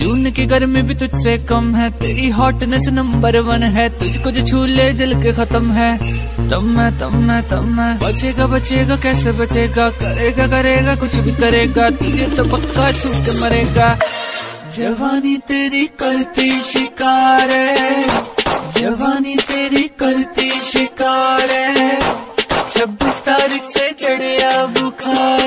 जून की गर्मी भी तुझसे कम है। तेरी हॉटनेस नंबर वन है। तुझको जो छू ले जल के खत्म है। तब मैं तब मैं तब मैं बचेगा बचेगा, कैसे बचेगा? करेगा करेगा, कुछ भी करेगा। तुझे तो पक्का छूट मरेगा। जवानी तेरी करती शिकार। है जवानी तेरी करती शिकार। है छब्बीस तारीख से चढ़िया बुखार।